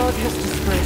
Borg has destroyed